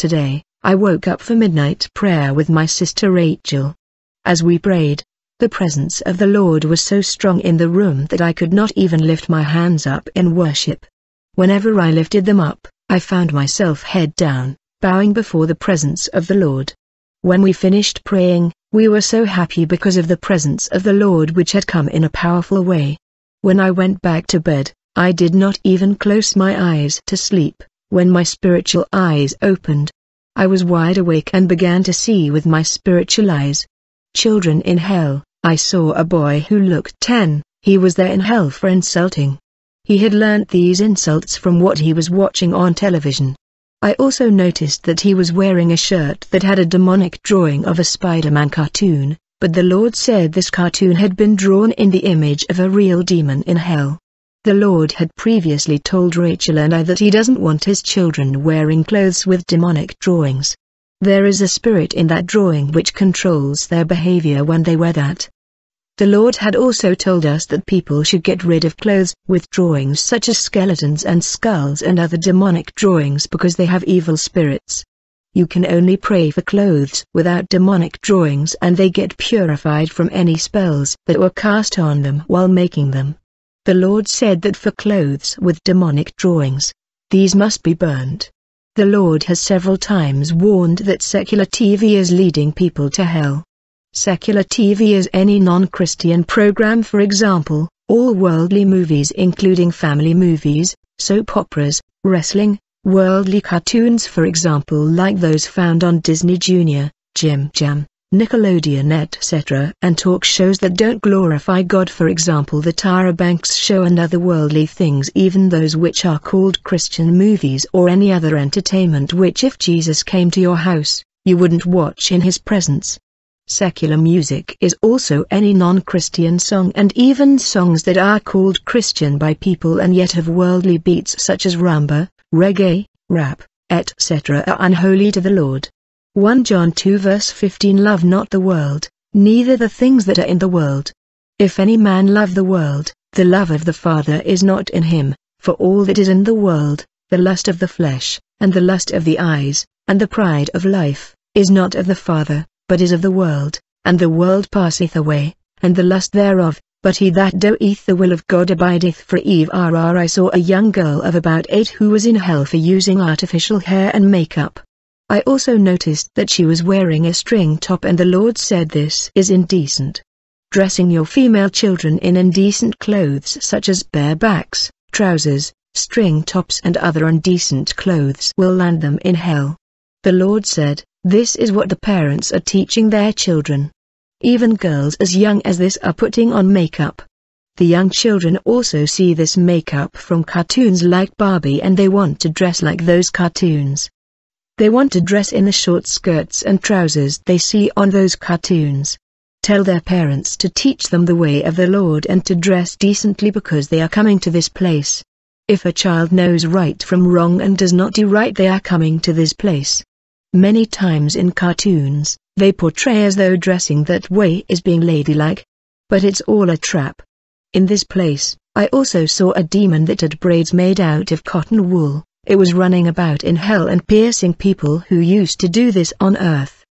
Today, I woke up for midnight prayer with my sister Rachel. As we prayed, the presence of the Lord was so strong in the room that I could not even lift my hands up in worship. Whenever I lifted them up, I found myself head down, bowing before the presence of the Lord. When we finished praying, we were so happy because of the presence of the Lord which had come in a powerful way. When I went back to bed, I did not even close my eyes to sleep, when my spiritual eyes opened. I was wide awake and began to see with my spiritual eyes. Children in hell, I saw a boy who looked 10, he was there in hell for insulting. He had learnt these insults from what he was watching on television. I also noticed that he was wearing a shirt that had a demonic drawing of a Spider-Man cartoon, but the Lord said this cartoon had been drawn in the image of a real demon in hell. The Lord had previously told Rachel and I that he doesn't want his children wearing clothes with demonic drawings. There is a spirit in that drawing which controls their behavior when they wear that. The Lord had also told us that people should get rid of clothes with drawings such as skeletons and skulls and other demonic drawings because they have evil spirits. You can only pray for clothes without demonic drawings and they get purified from any spells that were cast on them while making them. The Lord said that for clothes with demonic drawings, these must be burnt. The Lord has several times warned that secular TV is leading people to hell. Secular TV is any non-Christian program for example, all worldly movies including family movies, soap operas, wrestling, worldly cartoons for example like those found on Disney Junior, Jim Jam, Nickelodeon etc. and talk shows that don't glorify God for example the Tyra Banks show and other worldly things even those which are called Christian movies or any other entertainment which if Jesus came to your house, you wouldn't watch in his presence. Secular music is also any non-Christian song and even songs that are called Christian by people and yet have worldly beats such as rumba, reggae, rap, etc. are unholy to the Lord. 1 John 2 verse 15 Love not the world, neither the things that are in the world. If any man love the world, the love of the Father is not in him, for all that is in the world, the lust of the flesh, and the lust of the eyes, and the pride of life, is not of the Father, but is of the world, and the world passeth away, and the lust thereof, but he that doeth the will of God abideth for ever. I saw a young girl of about eight who was in hell for using artificial hair and makeup. I also noticed that she was wearing a string top and the Lord said this is indecent. Dressing your female children in indecent clothes such as bare backs, trousers, string tops and other indecent clothes will land them in hell. The Lord said, this is what the parents are teaching their children. Even girls as young as this are putting on makeup. The young children also see this makeup from cartoons like Barbie and they want to dress like those cartoons. They want to dress in the short skirts and trousers they see on those cartoons. Tell their parents to teach them the way of the Lord and to dress decently because they are coming to this place. If a child knows right from wrong and does not do right they are coming to this place. Many times in cartoons, they portray as though dressing that way is being ladylike. But it's all a trap. In this place, I also saw a demon that had braids made out of cotton wool. It was running about in hell and piercing people who used to do this on earth.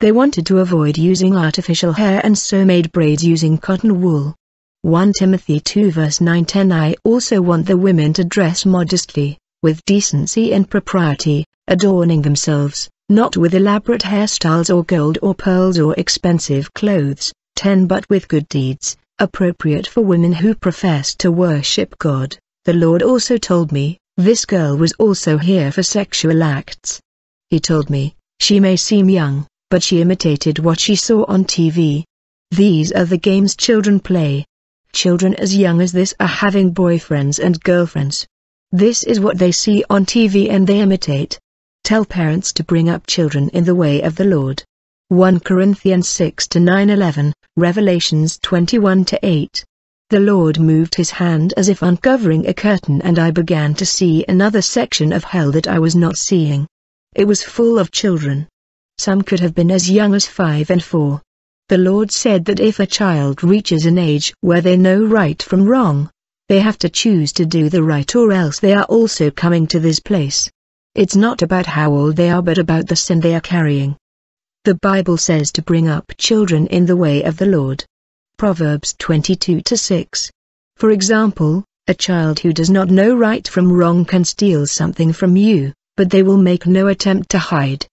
They wanted to avoid using artificial hair and so made braids using cotton wool. 1 Timothy 2 verse 9-10 I also want the women to dress modestly, with decency and propriety, adorning themselves, not with elaborate hairstyles or gold or pearls or expensive clothes, 10 but with good deeds, appropriate for women who profess to worship God. The Lord also told me, this girl was also here for sexual acts. He told me, she may seem young, but she imitated what she saw on TV. These are the games children play. Children as young as this are having boyfriends and girlfriends. This is what they see on TV and they imitate. Tell parents to bring up children in the way of the Lord. 1 Corinthians 6 to 9 11, Revelations 21 to 8. The Lord moved his hand as if uncovering a curtain and I began to see another section of hell that I was not seeing. It was full of children. Some could have been as young as five and four. The Lord said that if a child reaches an age where they know right from wrong, they have to choose to do the right or else they are also coming to this place. It's not about how old they are but about the sin they are carrying. The Bible says to bring up children in the way of the Lord. Proverbs 22 6. For example, a child who does not know right from wrong can steal something from you, but they will make no attempt to hide.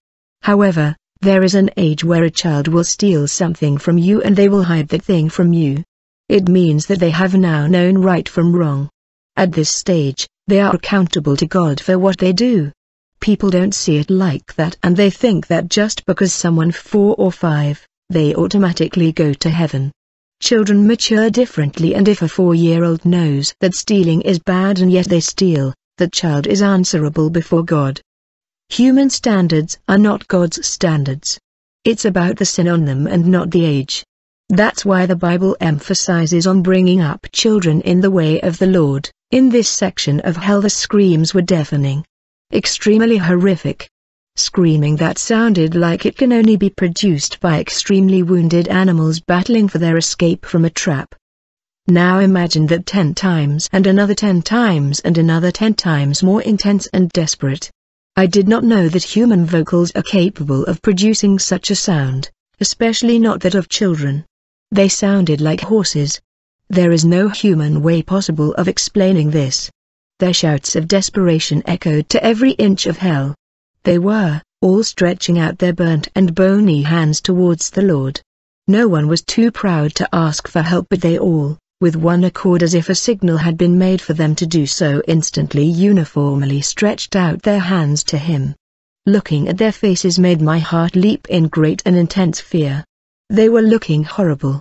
However, there is an age where a child will steal something from you and they will hide that thing from you. It means that they have now known right from wrong. At this stage, they are accountable to God for what they do. People don't see it like that and they think that just because someone four or five, they automatically go to heaven. Children mature differently and if a four-year-old knows that stealing is bad and yet they steal, the child is answerable before God. Human standards are not God's standards. It's about the sin on them and not the age. That's why the Bible emphasizes on bringing up children in the way of the Lord. In this section of hell the screams were deafening extremely horrific. Screaming that sounded like it can only be produced by extremely wounded animals battling for their escape from a trap. Now imagine that ten times and another ten times and another ten times more intense and desperate. I did not know that human vocals are capable of producing such a sound, especially not that of children. They sounded like horses. There is no human way possible of explaining this. Their shouts of desperation echoed to every inch of hell. They were, all stretching out their burnt and bony hands towards the Lord. No one was too proud to ask for help but they all, with one accord as if a signal had been made for them to do so instantly uniformly stretched out their hands to him. Looking at their faces made my heart leap in great and intense fear. They were looking horrible.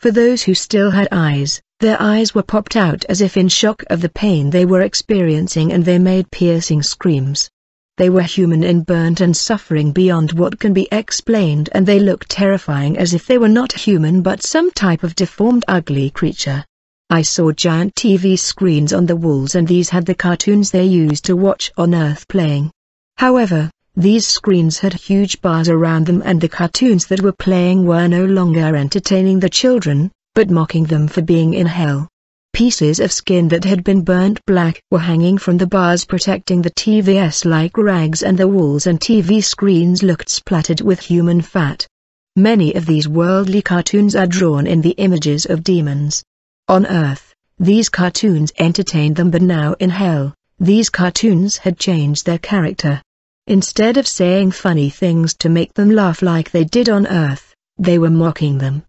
For those who still had eyes, their eyes were popped out as if in shock of the pain they were experiencing and they made piercing screams. They were human and burnt and suffering beyond what can be explained and they looked terrifying as if they were not human but some type of deformed ugly creature. I saw giant TV screens on the walls and these had the cartoons they used to watch on Earth playing. However, these screens had huge bars around them and the cartoons that were playing were no longer entertaining the children, but mocking them for being in hell. Pieces of skin that had been burnt black were hanging from the bars protecting the TVS like rags and the walls and TV screens looked splattered with human fat. Many of these worldly cartoons are drawn in the images of demons. On earth, these cartoons entertained them but now in hell, these cartoons had changed their character. Instead of saying funny things to make them laugh like they did on earth, they were mocking them.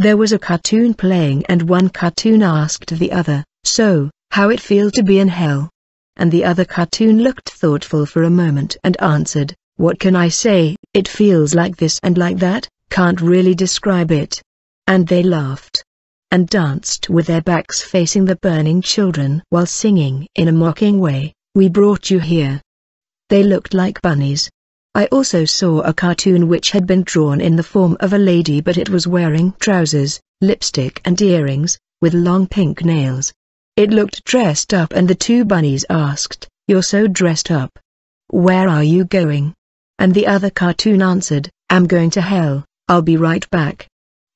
There was a cartoon playing and one cartoon asked the other, so, how it feel to be in hell? And the other cartoon looked thoughtful for a moment and answered, what can I say, it feels like this and like that, can't really describe it. And they laughed. And danced with their backs facing the burning children while singing in a mocking way, we brought you here. They looked like bunnies, I also saw a cartoon which had been drawn in the form of a lady but it was wearing trousers, lipstick and earrings, with long pink nails. It looked dressed up and the two bunnies asked, You're so dressed up. Where are you going? And the other cartoon answered, I'm going to hell, I'll be right back.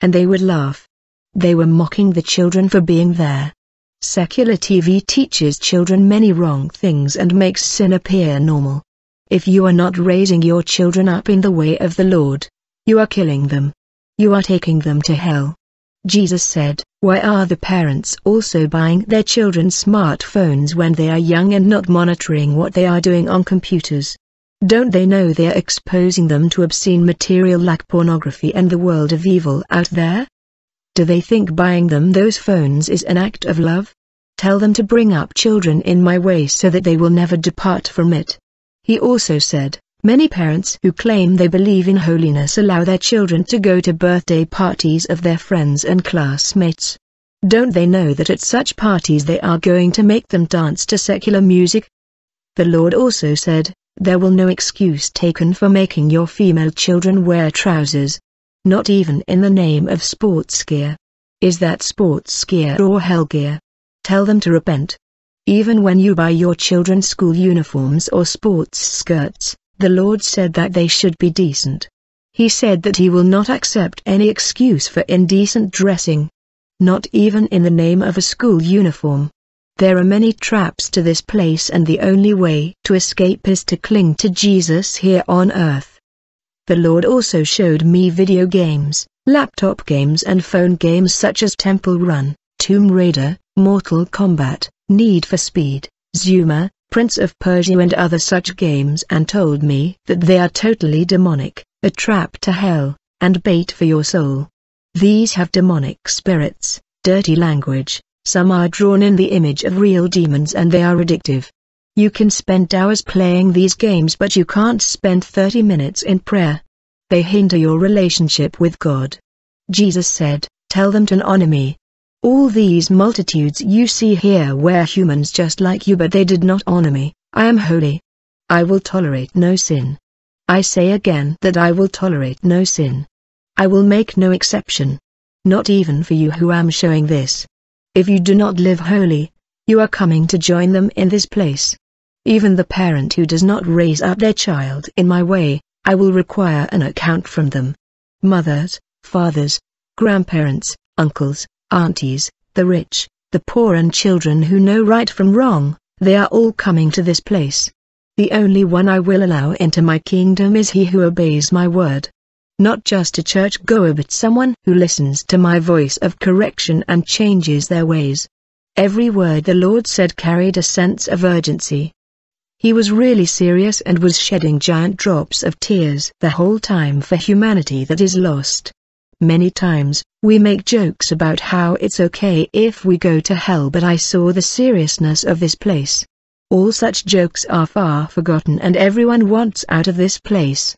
And they would laugh. They were mocking the children for being there. Secular TV teaches children many wrong things and makes sin appear normal. If you are not raising your children up in the way of the Lord, you are killing them. You are taking them to hell. Jesus said, Why are the parents also buying their children smartphones when they are young and not monitoring what they are doing on computers? Don't they know they are exposing them to obscene material like pornography and the world of evil out there? Do they think buying them those phones is an act of love? Tell them to bring up children in my way so that they will never depart from it. He also said, Many parents who claim they believe in holiness allow their children to go to birthday parties of their friends and classmates. Don't they know that at such parties they are going to make them dance to secular music? The Lord also said, There will no excuse taken for making your female children wear trousers. Not even in the name of sports gear. Is that sports gear or hell gear? Tell them to repent. Even when you buy your children school uniforms or sports skirts, the Lord said that they should be decent. He said that he will not accept any excuse for indecent dressing. Not even in the name of a school uniform. There are many traps to this place and the only way to escape is to cling to Jesus here on earth. The Lord also showed me video games, laptop games and phone games such as Temple Run, Tomb Raider, Mortal Kombat, Need for Speed, Zuma, Prince of Persia and other such games and told me that they are totally demonic, a trap to hell, and bait for your soul. These have demonic spirits, dirty language, some are drawn in the image of real demons and they are addictive. You can spend hours playing these games but you can't spend 30 minutes in prayer. They hinder your relationship with God. Jesus said, tell them to honor me. All these multitudes you see here were humans just like you but they did not honor me, I am holy. I will tolerate no sin. I say again that I will tolerate no sin. I will make no exception. Not even for you who am showing this. If you do not live holy, you are coming to join them in this place. Even the parent who does not raise up their child in my way, I will require an account from them. Mothers, fathers, grandparents, uncles, aunties, the rich, the poor and children who know right from wrong, they are all coming to this place. The only one I will allow into my kingdom is he who obeys my word not just a church-goer but someone who listens to my voice of correction and changes their ways. Every word the Lord said carried a sense of urgency. He was really serious and was shedding giant drops of tears the whole time for humanity that is lost. Many times, we make jokes about how it's okay if we go to hell but I saw the seriousness of this place. All such jokes are far forgotten and everyone wants out of this place.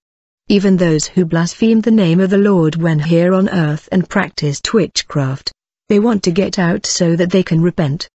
Even those who blaspheme the name of the Lord when here on earth and practiced witchcraft. They want to get out so that they can repent.